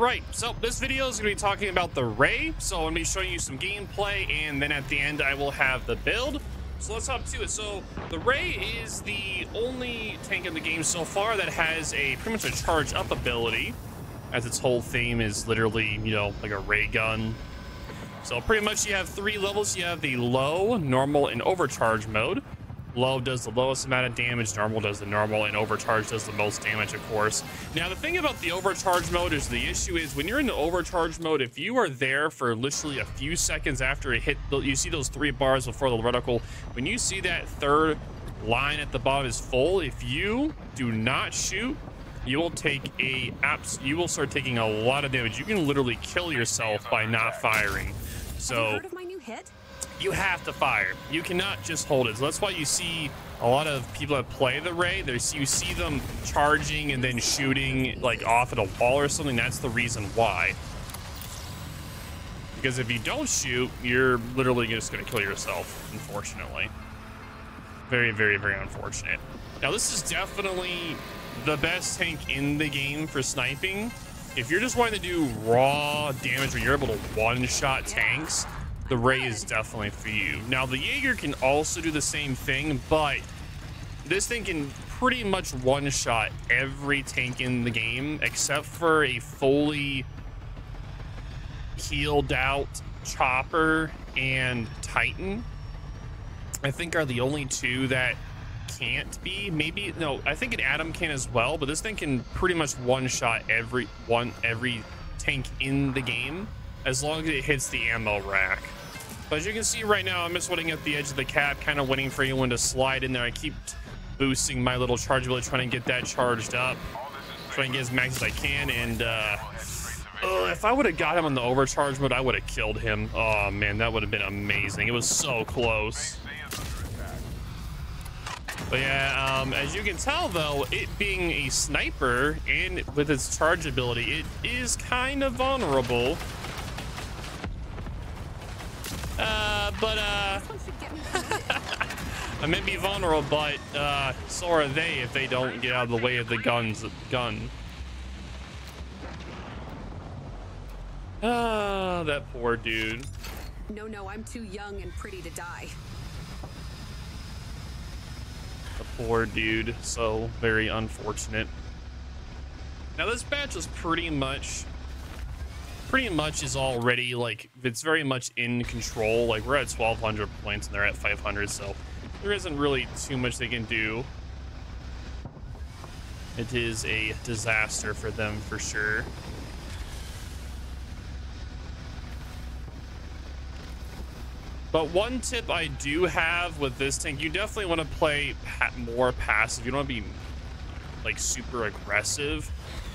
right, so this video is going to be talking about the Ray. So I'm going to be showing you some gameplay, and then at the end I will have the build. So let's hop to it. So the Ray is the only tank in the game so far that has a pretty much a charge up ability, as its whole theme is literally, you know, like a ray gun. So pretty much you have three levels. You have the low, normal, and overcharge mode. Low does the lowest amount of damage, normal does the normal, and overcharge does the most damage, of course. Now, the thing about the overcharge mode is the issue is when you're in the overcharge mode, if you are there for literally a few seconds after it hit, you see those three bars before the reticle, when you see that third line at the bottom is full, if you do not shoot, you will take a apps you will start taking a lot of damage. You can literally kill yourself by not firing. So you have to fire. You cannot just hold it. So that's why you see a lot of people that play the Ray, there's you see them charging and then shooting like off at a wall or something. That's the reason why. Because if you don't shoot, you're literally just going to kill yourself, unfortunately. Very, very, very unfortunate. Now, this is definitely the best tank in the game for sniping. If you're just wanting to do raw damage where you're able to one-shot tanks, the Ray is definitely for you. Now, the Jaeger can also do the same thing, but this thing can pretty much one-shot every tank in the game, except for a fully healed out Chopper and Titan. I think are the only two that can't be. Maybe, no, I think an Atom can as well, but this thing can pretty much one-shot every one every tank in the game as long as it hits the ammo rack. As you can see right now, I'm just waiting at the edge of the cab, kind of waiting for anyone to slide in there. I keep boosting my little charge ability, trying to get that charged up. Trying to get as max as I can. And uh, uh, if I would have got him on the overcharge mode, I would have killed him. Oh, man, that would have been amazing. It was so close. But yeah, um, as you can tell, though, it being a sniper and with its charge ability, it is kind of vulnerable. But, uh... I may be vulnerable, but, uh, so are they if they don't get out of the way of the gun's gun. Ah, that poor dude. No, no, I'm too young and pretty to die. The poor dude. So very unfortunate. Now this batch is pretty much pretty much is already like it's very much in control. Like we're at 1200 points and they're at 500 so there isn't really too much they can do. It is a disaster for them for sure. But one tip i do have with this tank you definitely want to play more passive. You don't want to be like super aggressive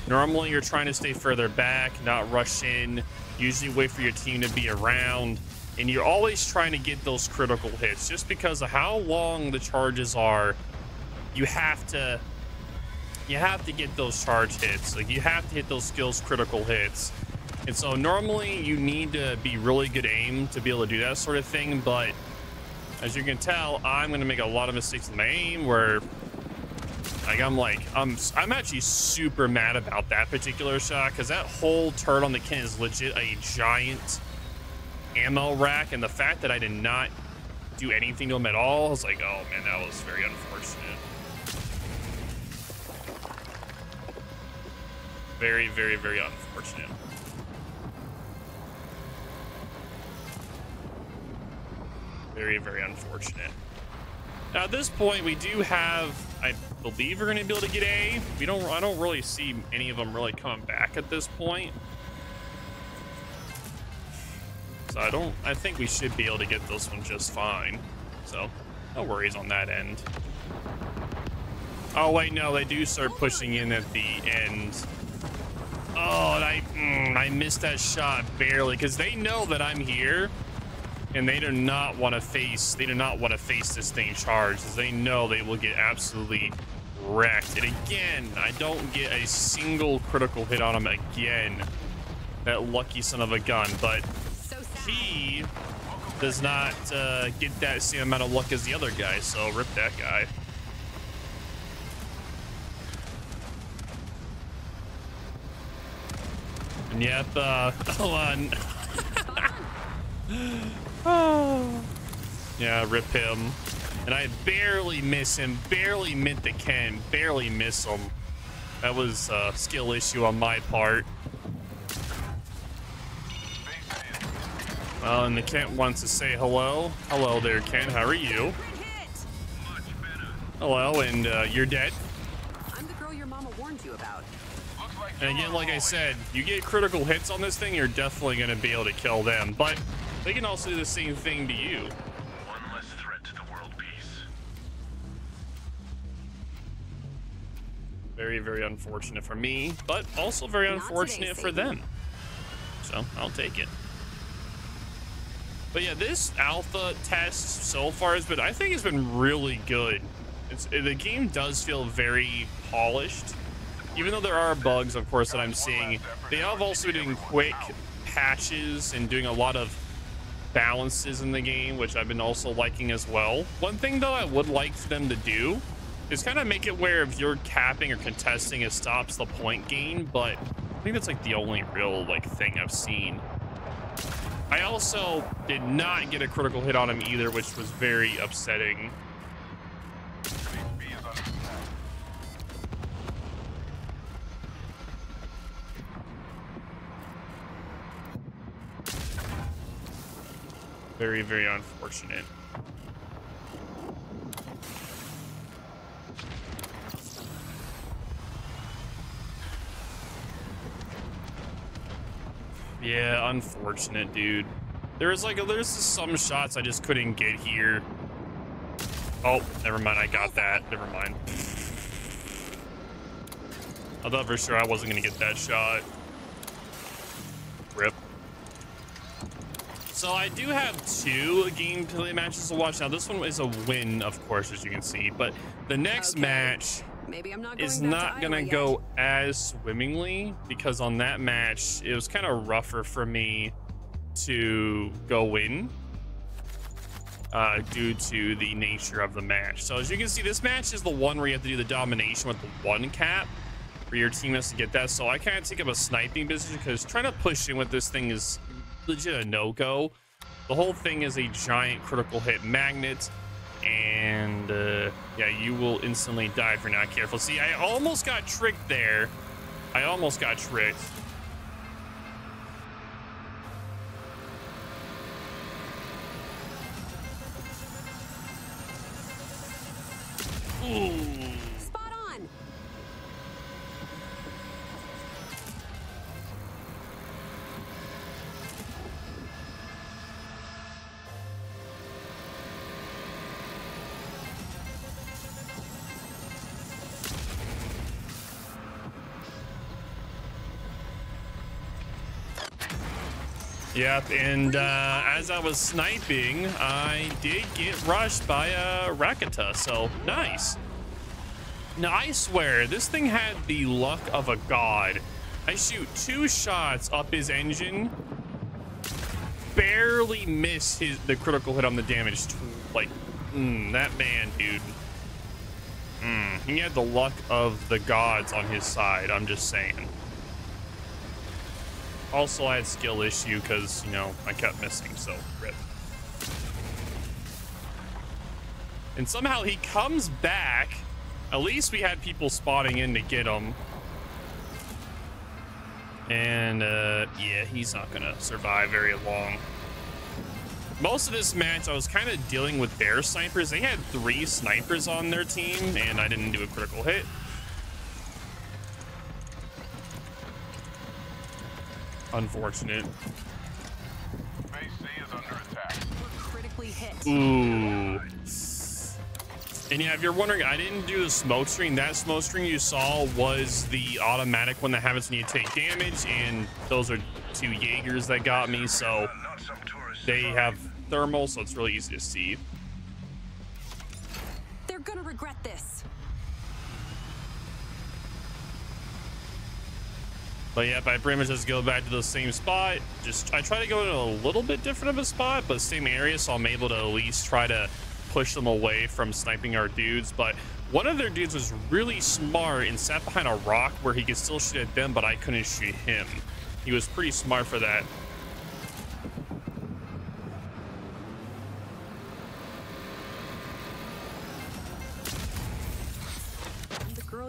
Normally, you're trying to stay further back, not rush in. Usually wait for your team to be around. And you're always trying to get those critical hits. Just because of how long the charges are, you have to... You have to get those charge hits. Like, you have to hit those skills critical hits. And so normally you need to be really good aim to be able to do that sort of thing. But as you can tell, I'm going to make a lot of mistakes in my aim where like I'm like I'm I'm actually super mad about that particular shot because that whole turret on the Ken is legit a giant ammo rack, and the fact that I did not do anything to him at all, I was like, oh man, that was very unfortunate. Very, very, very unfortunate. Very, very unfortunate. Now at this point, we do have, I believe we're going to be able to get A. We don't, I don't really see any of them really coming back at this point. So I don't, I think we should be able to get this one just fine. So no worries on that end. Oh wait, no, they do start pushing in at the end. Oh, I, mm, I missed that shot barely because they know that I'm here and they do not want to face they do not want to face this thing charged as they know they will get absolutely wrecked and again i don't get a single critical hit on him again that lucky son of a gun but he does not uh, get that same amount of luck as the other guy so rip that guy And Yep, uh, oh, on. oh. Yeah, rip him. And I barely miss him, barely mint the Ken, barely miss him. That was a skill issue on my part. Well, and the Kent wants to say hello. Hello there, Ken. How are you? Hello, and uh, you're dead. I'm the girl your mama warned you about. And again, like I said, you get critical hits on this thing, you're definitely going to be able to kill them. But they can also do the same thing to you. Very, very unfortunate for me, but also very Not unfortunate today, for them. So I'll take it. But yeah, this alpha test so far has been, I think it's been really good. It's, the game does feel very polished. Even though there are bugs, of course, that I'm seeing, they have also been doing quick patches and doing a lot of balances in the game, which I've been also liking as well. One thing, though, I would like for them to do is kind of make it where if you're capping or contesting, it stops the point gain, but I think that's like the only real like thing I've seen. I also did not get a critical hit on him either, which was very upsetting. Very, very unfortunate. Yeah, unfortunate, dude. There was like, there's some shots I just couldn't get here. Oh, never mind. I got that. Never mind. I thought for sure I wasn't going to get that shot. Rip. So I do have two gameplay matches to watch. Now, this one is a win, of course, as you can see. But the next Okay. match Maybe I'm not going is not to gonna Iowa go as swimmingly because on that match it was kind of rougher for me to go in uh, due to the nature of the match. So as you can see, this match is the one where you have to do the domination with the one cap, where your team has to get that. So I kind of take up a sniping position because trying to push in with this thing is legit a no-go. The whole thing is a giant critical hit magnet and uh, yeah, you will instantly die if you're not careful. See, I almost got tricked there. I almost got tricked. Yep, and uh, as I was sniping, I did get rushed by a Rakata, so nice. Now, I swear, this thing had the luck of a god. I shoot two shots up his engine, barely miss his the critical hit on the damage. Like, mm, that man, dude. Mm, he had the luck of the gods on his side, I'm just saying. Also, I had skill issue because, you know, I kept missing, so rip. And somehow he comes back. At least we had people spotting in to get him. And, uh, yeah, he's not gonna survive very long. Most of this match, I was kind of dealing with their snipers. They had three snipers on their team, and I didn't do a critical hit. Unfortunate. Base C is under attack. We're critically hit. Ooh. And yeah, if you're wondering, I didn't do the smoke screen. That smoke screen you saw was the automatic one that happens when you take damage, and those are two Jaegers that got me, so uh, Not some tourist. they have thermal, so it's really easy to see. They're gonna regret this. But yeah, I pretty much just go back to the same spot. Just I try to go in a little bit different of a spot, but same area, so I'm able to at least try to push them away from sniping our dudes. But one of their dudes was really smart and sat behind a rock where he could still shoot at them, but I couldn't shoot him. He was pretty smart for that.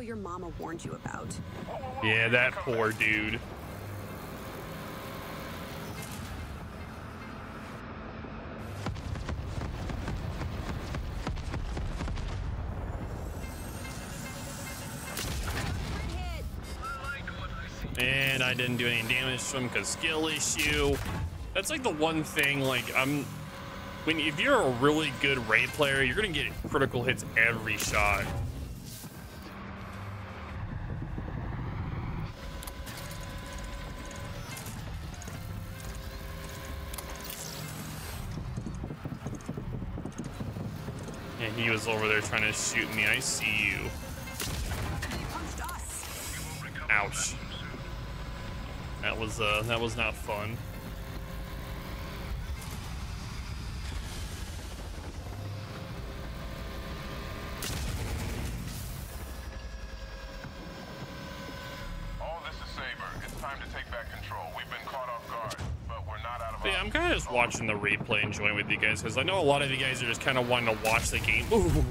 Your mama warned you about. Yeah, that poor dude. And I didn't do any damage to him because skill issue. That's like the one thing, like, I'm... When, if you're a really good raid player, you're gonna get critical hits every shot. And he was over there trying to shoot me. I see you. Ouch. That was uh that was not fun. All this is Saber. It's time to take back control. We've been caught off guard, but we're not out of But yeah, I'm options. kind of just the replay, enjoying with you guys, because I know a lot of you guys are just kind of wanting to watch the game. Ooh,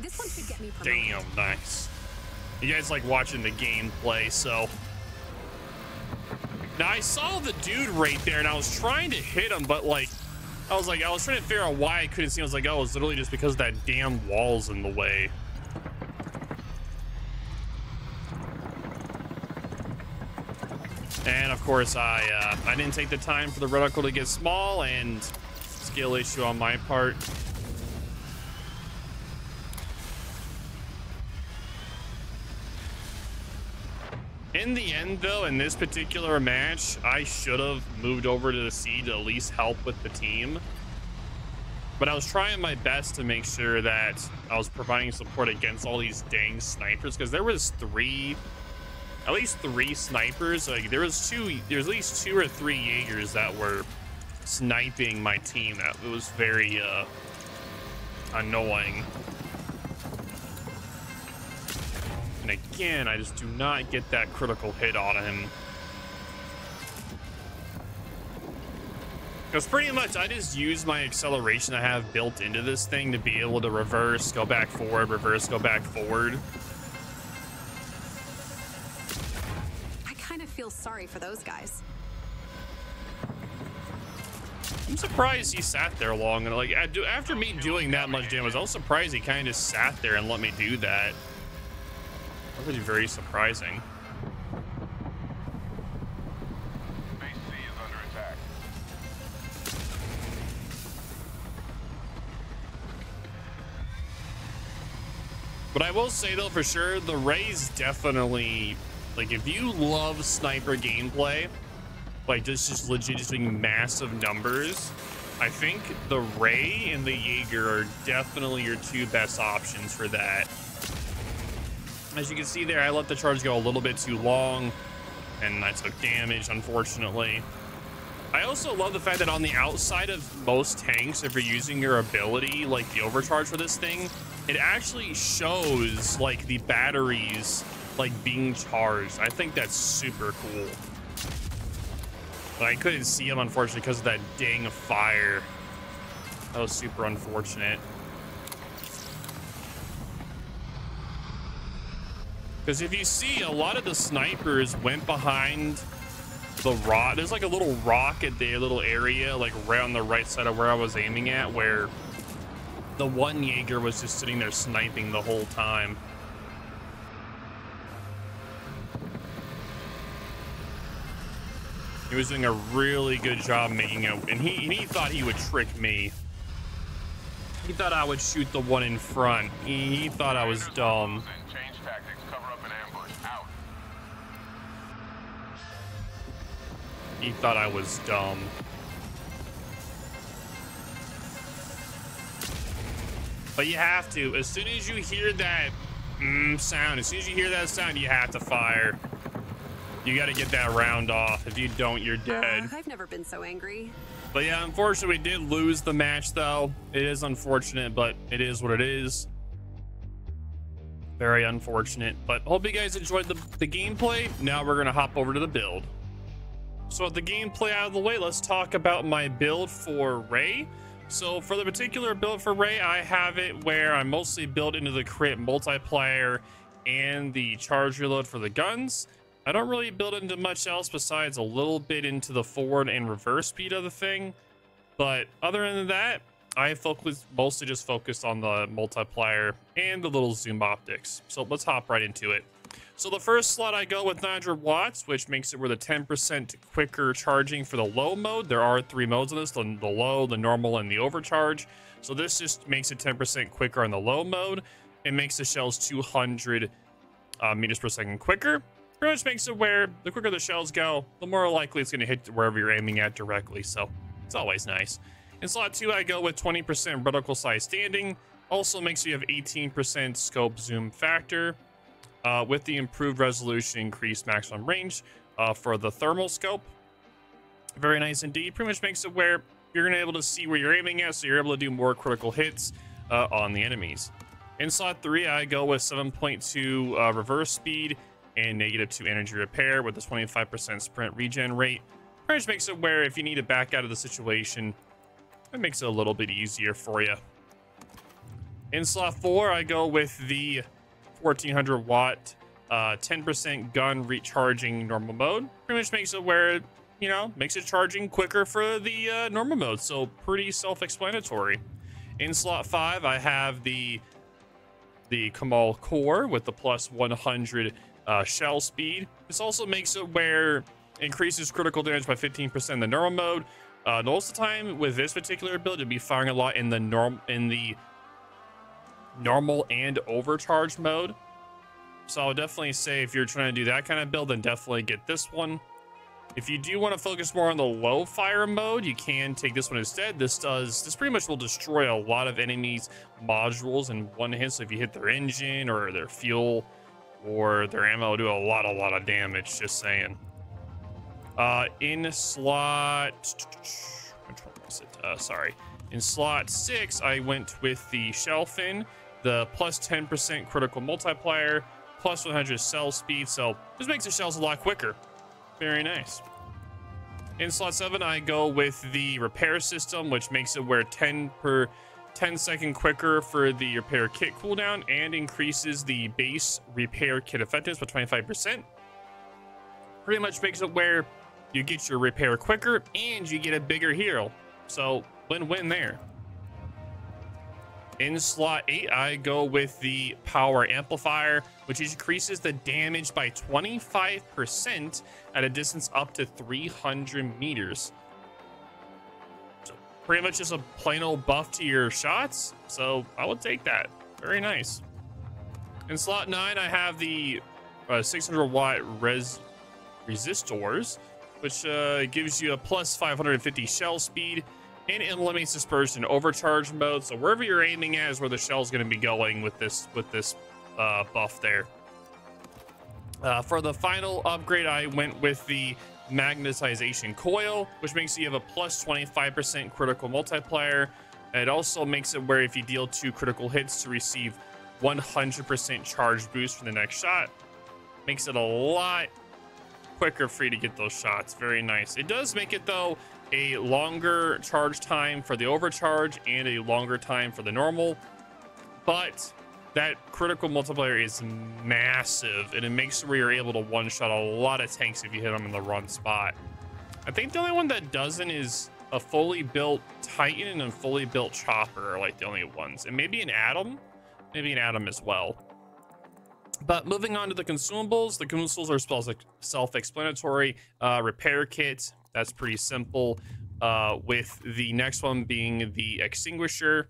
This one should get me damn, nice. You guys like watching the gameplay, so. Now I saw the dude right there, and I was trying to hit him, but like, I was like, I was trying to figure out why I couldn't see. him. I was like, oh, it's literally just because that damn wall's in the way. And of course, I uh, I didn't take the time for the reticle to get small, and skill issue on my part. In the end, though, in this particular match, I should have moved over to the C to at least help with the team. But I was trying my best to make sure that I was providing support against all these dang snipers because there was three, at least three snipers. Like there was two, there's at least two or three Jaegers that were sniping my team. That was very uh, annoying. And again, I just do not get that critical hit on him. Because pretty much I just use my acceleration I have built into this thing to be able to reverse, go back forward, reverse, go back forward. I kind of feel sorry for those guys. I'm surprised he sat there long. And like after me doing that much damage, I was surprised he kind of sat there and let me do that. That was very surprising. Base C is under attack. But I will say though, for sure, the Ray's definitely like if you love sniper gameplay, like just just legit just doing massive numbers. I think the Ray and the Jaeger are definitely your two best options for that. As you can see there, I let the charge go a little bit too long, and I took damage, unfortunately. I also love the fact that on the outside of most tanks, if you're using your ability, like the overcharge for this thing, it actually shows like the batteries like being charged. I think that's super cool. But I couldn't see him unfortunately because of that dang fire. That was super unfortunate. Because if you see, a lot of the snipers went behind the rock. There's like a little rock at the little area, like right on the right side of where I was aiming at, where the one Jaeger was just sitting there sniping the whole time. He was doing a really good job making it, and he, he thought he would trick me. He thought I would shoot the one in front. He, he thought I was dumb. He thought I was dumb. But you have to. As soon as you hear that mm, sound, as soon as you hear that sound, you have to fire. You got to get that round off. If you don't, you're dead. Uh, I've never been so angry. But yeah, unfortunately, we did lose the match, though. It is unfortunate, but it is what it is. Very unfortunate. But hope you guys enjoyed the, the gameplay. Now we're going to hop over to the build. So with the gameplay out of the way, let's talk about my build for Ray. So for the particular build for Ray, I have it where I'm mostly build into the crit multiplier and the charge reload for the guns. I don't really build into much else besides a little bit into the forward and reverse speed of the thing. But other than that, I focus mostly just focused on the multiplier and the little zoom optics. So let's hop right into it. So the first slot I go with 900 watts, which makes it with a 10% quicker charging for the low mode. There are three modes on this, the, the low, the normal, and the overcharge. So this just makes it 10% quicker on the low mode. It makes the shells 200 uh, meters per second quicker. Pretty much makes it where the quicker the shells go, the more likely it's going to hit wherever you're aiming at directly. So it's always nice. In slot 2, I go with 20% reticle size standing. Also makes you have 18% scope zoom factor. Uh, with the improved resolution, increased maximum range uh, for the thermal scope. Very nice indeed. Pretty much makes it where you're going to be able to see where you're aiming at, so you're able to do more critical hits uh, on the enemies. In slot 3, I go with 7.2 uh, reverse speed and negative 2 energy repair with a 25% sprint regen rate. Pretty much makes it where if you need to back out of the situation, it makes it a little bit easier for you. In slot 4, I go with the 1400 watt, 10% uh, gun recharging normal mode. Pretty much makes it where, you know, makes it charging quicker for the uh, normal mode. So pretty self-explanatory. In slot 5, I have the the Kamal core with the plus 100 uh, shell speed. This also makes it where increases critical damage by 15% in the normal mode. Uh, most of the time with this particular ability, you'll be firing a lot in the norm in the normal and overcharge mode. So I would definitely say if you're trying to do that kind of build, then definitely get this one. If you do want to focus more on the low fire mode, you can take this one instead. This does, this pretty much will destroy a lot of enemies' modules in one hit. So if you hit their engine or their fuel or their ammo, will do a lot, a lot of damage, just saying. Uh, in slot, which one was it? Uh, sorry. In slot six, I went with the Shellfin the plus 10% critical multiplier, plus 100 cell speed. So this makes the shells a lot quicker. Very nice. In slot 7, I go with the repair system, which makes it where 10 per 10 second quicker for the repair kit cooldown and increases the base repair kit effectiveness by 25%. Pretty much makes it where you get your repair quicker and you get a bigger heal. So win-win there. In slot 8, I go with the power amplifier, which increases the damage by 25% at a distance up to 300 meters. Pretty much just a plain old buff to your shots. So I would take that. Very nice. In slot 9, I have the uh, 600 watt res resistors, which uh, gives you a plus 550 shell speed and eliminates dispersion overcharge mode. So wherever you're aiming at is where the shell's going to be going with this with this uh, buff there. Uh, for the final upgrade, I went with the magnetization coil, which makes you have a plus 25% critical multiplier. It also makes it where if you deal two critical hits to receive 100% charge boost for the next shot. Makes it a lot quicker for you to get those shots. Very nice. It does make it, though, a longer charge time for the overcharge and a longer time for the normal. But that critical multiplier is massive and it makes where you're able to one-shot a lot of tanks if you hit them in the run spot. I think the only one that doesn't is a fully built Titan and a fully built Chopper are like the only ones. And maybe an Atom, maybe an Atom as well. But moving on to the consumables, the consumables are spells like self-explanatory. Uh, repair kit, that's pretty simple. Uh, with the next one being the extinguisher,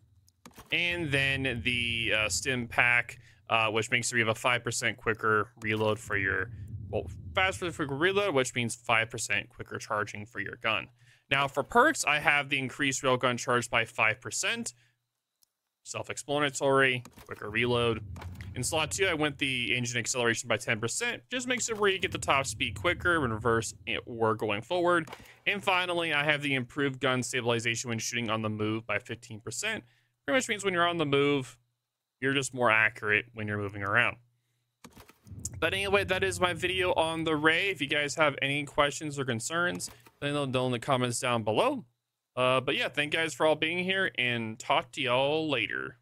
and then the uh, stim pack, uh, which makes you have a 5% quicker reload for your, well, faster quicker reload, which means 5% quicker charging for your gun. Now for perks, I have the increased railgun charge by 5%, self-explanatory, quicker reload. In slot 2, I went the engine acceleration by 10%. Just makes it where you get the top speed quicker in reverse or going forward. And finally, I have the improved gun stabilization when shooting on the move by 15%. Pretty much means when you're on the move, you're just more accurate when you're moving around. But anyway, that is my video on the Ray. If you guys have any questions or concerns, then they'll know in the comments down below. Uh, but yeah, thank you guys for all being here and talk to y'all later.